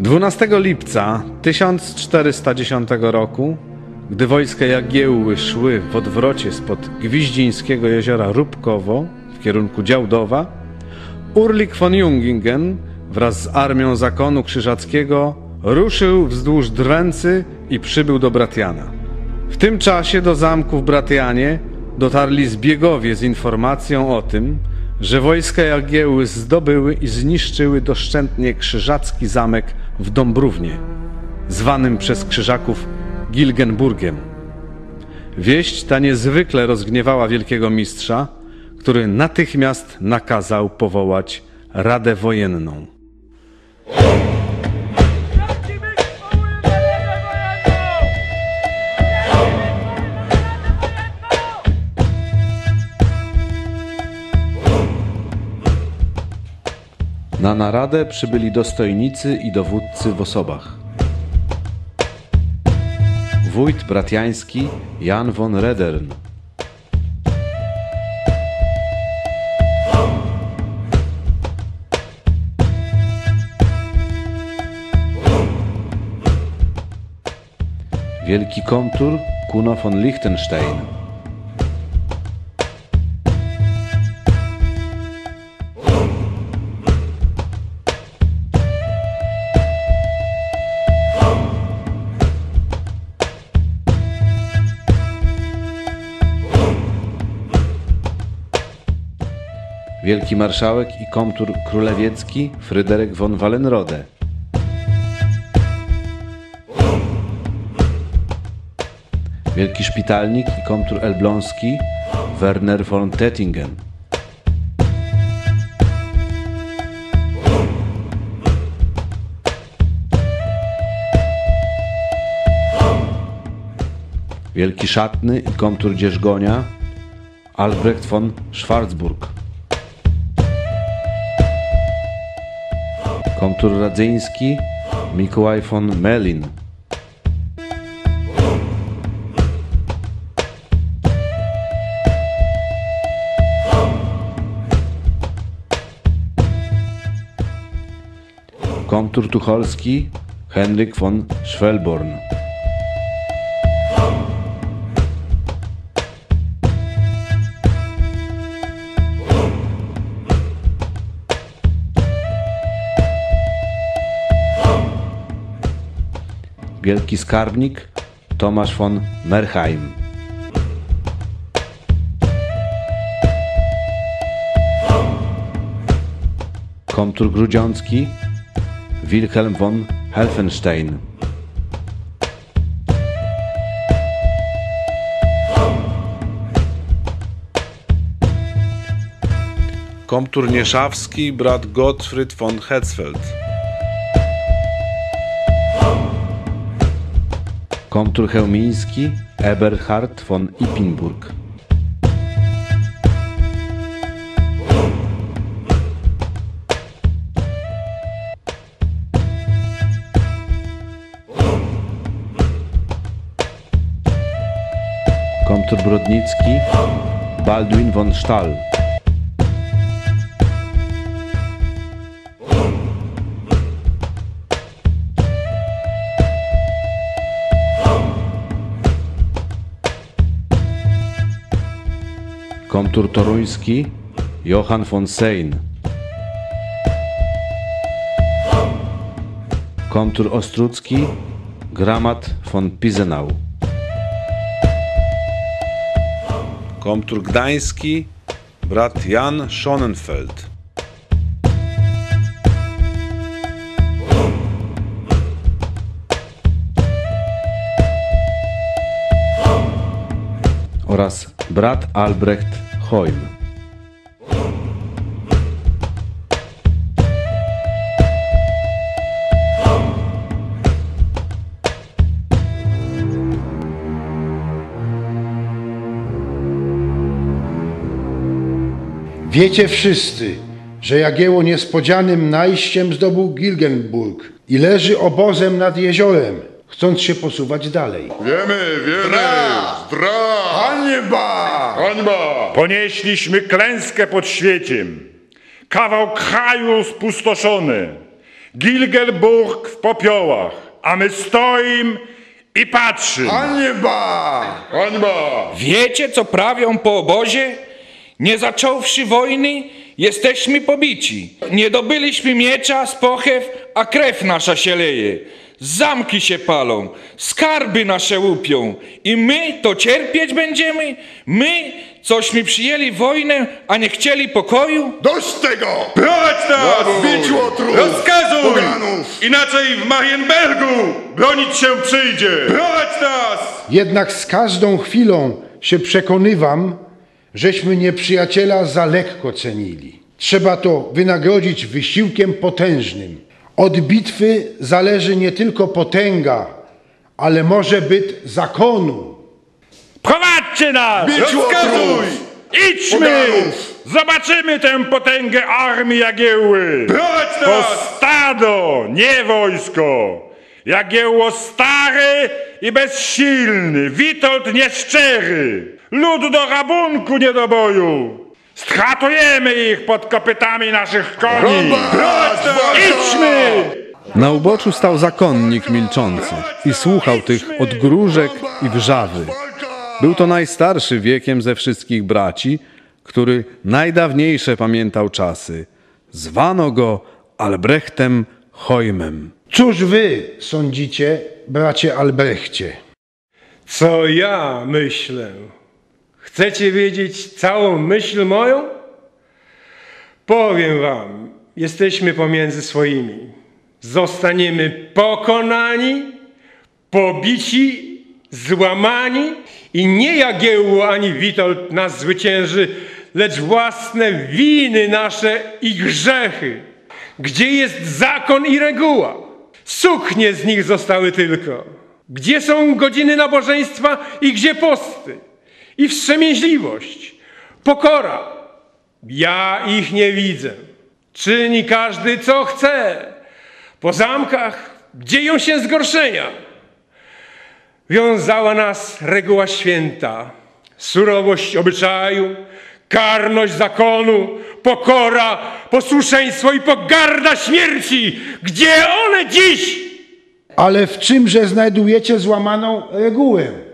12 lipca 1410 roku, gdy wojska Jagiełły szły w odwrocie spod Gwiździńskiego jeziora Rubkowo w kierunku Działdowa, Urlik von Jungingen wraz z armią zakonu krzyżackiego ruszył wzdłuż Drwęcy i przybył do Bratiana. W tym czasie do zamku w Bratianie dotarli zbiegowie z informacją o tym, że wojska Jagiełły zdobyły i zniszczyły doszczętnie krzyżacki zamek w Dąbrównie, zwanym przez krzyżaków Gilgenburgiem. Wieść ta niezwykle rozgniewała wielkiego mistrza, który natychmiast nakazał powołać Radę Wojenną. Na naradę przybyli dostojnicy i dowódcy w osobach. Wójt bratiański Jan von Redern, Wielki komtur Kuno von Liechtenstein, Wielki marszałek i komtur królewiecki Fryderyk von Wallenrode. Wielki szpitalnik i komtur elbląski Werner von Tettingen. Wielki szatny i komtur dzierżgonia Albrecht von Schwarzburg. Komtur radzyński Mikołaj von Melin. Komtur tucholski Henryk von Schwelborn. Wielki skarbnik Tomasz von Merheim. Komtur grudziącki Wilhelm von Helfenstein. Komtur nieszawski brat Gottfried von Hetzfeld. Komtur chełmiński Eberhard von Ippenburg. Komtur brodnicki Baldwin von Stall. Komtur toruński Johann von Sein. Komtur ostrucki Gramat von Pisenau. Komtur gdański brat Jan Schonenfeld. oraz brat Albrecht Hoym. Wiecie wszyscy, że Jagiełło niespodzianym najściem zdobył Gilgenburg i leży obozem nad jeziorem, chcąc się posuwać dalej. Wiemy, wiemy! Zdra! Hańba! Hańba! Ponieśliśmy klęskę pod świeciem. Kawał kraju spustoszony. Gilgelburg w popiołach, a my stoim i patrzymy. Hańba! Hańba! Wiecie, co prawią po obozie? Nie zacząwszy wojny, jesteśmy pobici. Nie dobyliśmy miecza z pochew, a krew nasza się leje. Zamki się palą, skarby nasze łupią. I my to cierpieć będziemy? My, cośmy przyjęli wojnę, a nie chcieli pokoju? Dość tego! Prowadź nas! Bić łotrów! Rozkazuj! Poganów! Inaczej w Marienbergu bronić się przyjdzie! Prowadź nas! Jednak z każdą chwilą się przekonywam, żeśmy nieprzyjaciela za lekko cenili. Trzeba to wynagrodzić wysiłkiem potężnym. Od bitwy zależy nie tylko potęga, ale może byt zakonu. Prowadźcie nas! Rozkazuj! Idźmy! Zobaczymy tę potęgę armii Jagieły! Prowadź To stado, nie wojsko! Jagiełło stary i bezsilny, Witold nieszczery, lud do rabunku nie do boju. Stratujemy ich pod kopytami naszych koni! Idźmy! Na uboczu stał zakonnik milczący i słuchał tych odgróżek i wrzawy. Był to najstarszy wiekiem ze wszystkich braci, który najdawniejsze pamiętał czasy. Zwano go Albrechtem Hojmem. Cóż wy sądzicie, bracie Albrechcie? Co ja myślę? Chcecie wiedzieć całą myśl moją? Powiem wam, jesteśmy pomiędzy swoimi. Zostaniemy pokonani, pobici, złamani i nie Jagiełło ani Witold nas zwycięży, lecz własne winy nasze i grzechy. Gdzie jest zakon i reguła? Suknie z nich zostały tylko. Gdzie są godziny nabożeństwa i gdzie posty? I wstrzemięźliwość, pokora. Ja ich nie widzę. Czyni każdy co chce. Po zamkach dzieją się zgorszenia. Wiązała nas reguła święta, surowość obyczaju, karność zakonu, pokora, posłuszeństwo i pogarda śmierci. Gdzie one dziś? Ale w czymże znajdujecie złamaną regułę?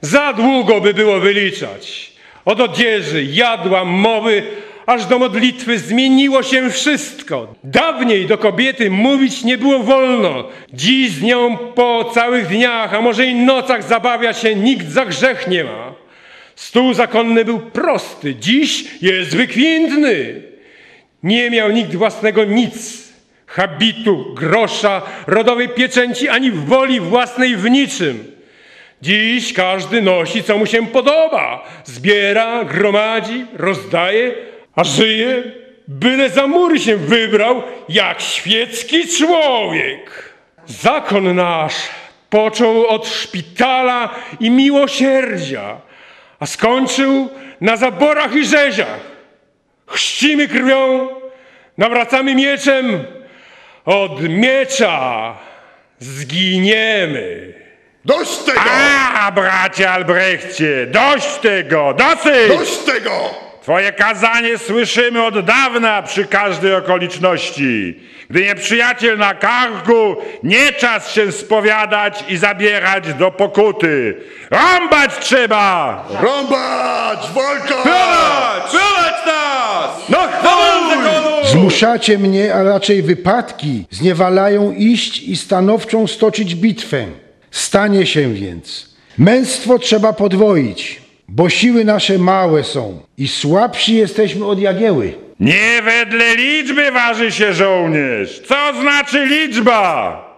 Za długo by było wyliczać. Od odzieży, jadła, mowy, aż do modlitwy zmieniło się wszystko. Dawniej do kobiety mówić nie było wolno. Dziś z nią po całych dniach, a może i nocach zabawia się nikt za grzech nie ma. Stół zakonny był prosty, dziś jest wykwintny. Nie miał nikt własnego nic, habitu, grosza, rodowej pieczęci, ani woli własnej w niczym. Dziś każdy nosi, co mu się podoba. Zbiera, gromadzi, rozdaje, a żyje, byle za mury się wybrał, jak świecki człowiek. Zakon nasz począł od szpitala i miłosierdzia, a skończył na zaborach i rzeziach. Chrzcimy krwią, nawracamy mieczem, od miecza zginiemy. Dość tego! A, bracie Albrechcie, dość tego, dosyć! Dość tego! Twoje kazanie słyszymy od dawna przy każdej okoliczności. Gdy nieprzyjaciel na karku, nie czas się spowiadać i zabierać do pokuty. Rąbać trzeba! Rąbać! Walka! Prowadź nas! No chwałę Zmuszacie mnie, a raczej wypadki zniewalają iść i stanowczą stoczyć bitwę. Stanie się więc. Męstwo trzeba podwoić, bo siły nasze małe są i słabsi jesteśmy od Jagieły. Nie wedle liczby waży się żołnierz. Co znaczy liczba?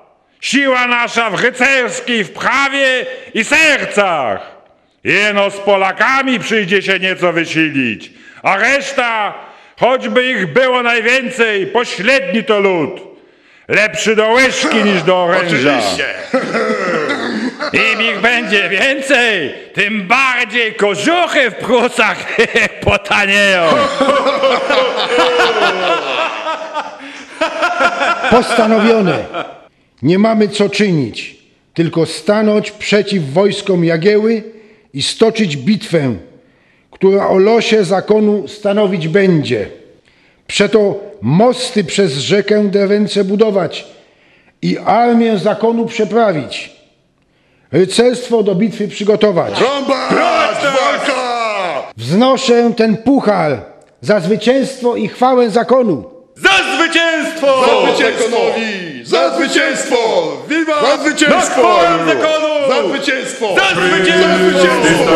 Siła nasza w rycerskiej wprawie i sercach. Jeno z Polakami przyjdzie się nieco wysilić, a reszta, choćby ich było najwięcej, pośredni to lud. Lepszy do łyżki niż do oręża. Oczywiście! Im ich będzie więcej, tym bardziej kożuchy w Prusach potanieją. Postanowione. Nie mamy co czynić, tylko stanąć przeciw wojskom Jagieły i stoczyć bitwę, która o losie zakonu stanowić będzie. Przeto mosty przez rzekę Drewęce budować i armię zakonu przeprawić. Rycerstwo do bitwy przygotować. Rąbać! Walka! Wznoszę ten puchar za zwycięstwo i chwałę zakonu. Za zwycięstwo! Za zwycięstwo! Za zwycięstwo! Wiwa! Za zwycięstwo! Za zwycięstwo! Za zwycięstwo! Za zwycięstwo!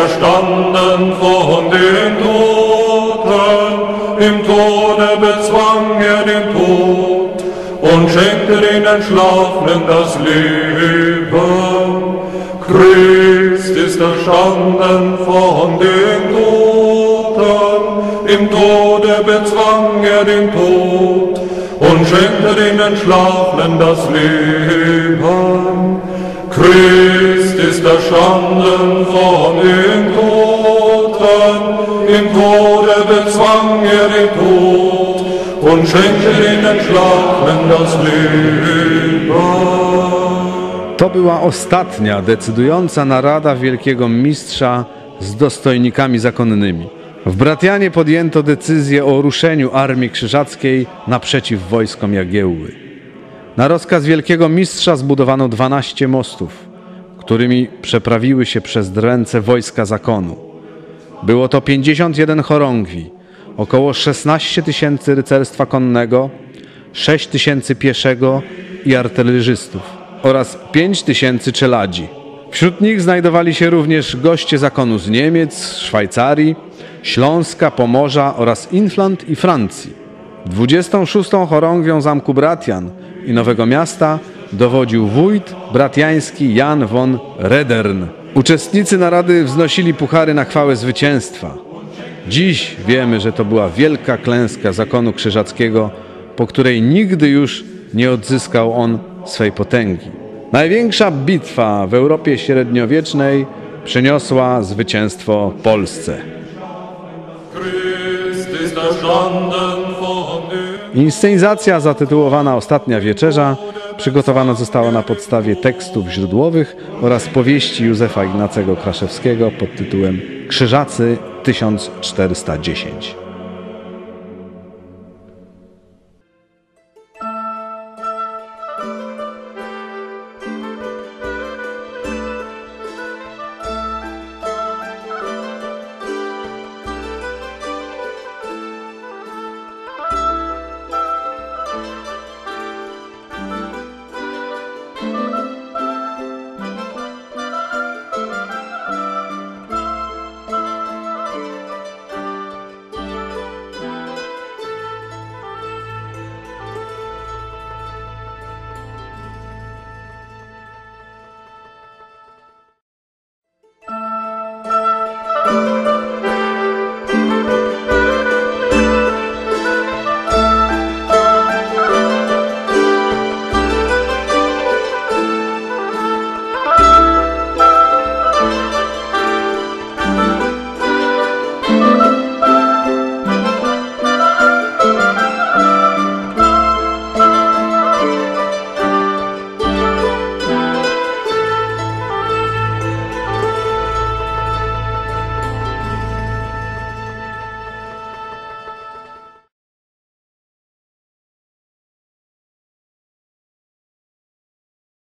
Im Tode bezwang er den Tod und schenkte den Entschlafenen das Leben. Christ ist erstanden von den Toten, im Tode bezwang er den Tod und schenkte den Entschlafenen das Leben. Christ ist erstanden von den Toten, im Tode bezwang er den Tod und schenkte den Entschlafenen das Leben. To była ostatnia decydująca narada wielkiego mistrza z dostojnikami zakonnymi. W Bratianie podjęto decyzję o ruszeniu Armii Krzyżackiej naprzeciw wojskom Jagiełły. Na rozkaz wielkiego mistrza zbudowano 12 mostów, którymi przeprawiły się przez ręce wojska zakonu. Było to 51 chorągwi, około 16 tysięcy rycerstwa konnego, 6 tysięcy pieszego i artylerzystów oraz 5 tysięcy czeladzi. Wśród nich znajdowali się również goście zakonu z Niemiec, Szwajcarii, Śląska, Pomorza oraz Inflant i Francji. 26. chorągwią zamku Bratian i Nowego Miasta dowodził wójt bratiański Jan von Redern. Uczestnicy narady wznosili puchary na chwałę zwycięstwa. Dziś wiemy, że to była wielka klęska zakonu krzyżackiego, po której nigdy już nie odzyskał on swej potęgi. Największa bitwa w Europie średniowiecznej przyniosła zwycięstwo Polsce. Inscenizacja zatytułowana Ostatnia Wieczerza przygotowana została na podstawie tekstów źródłowych oraz powieści Józefa Ignacego Kraszewskiego pod tytułem Krzyżacy 1410.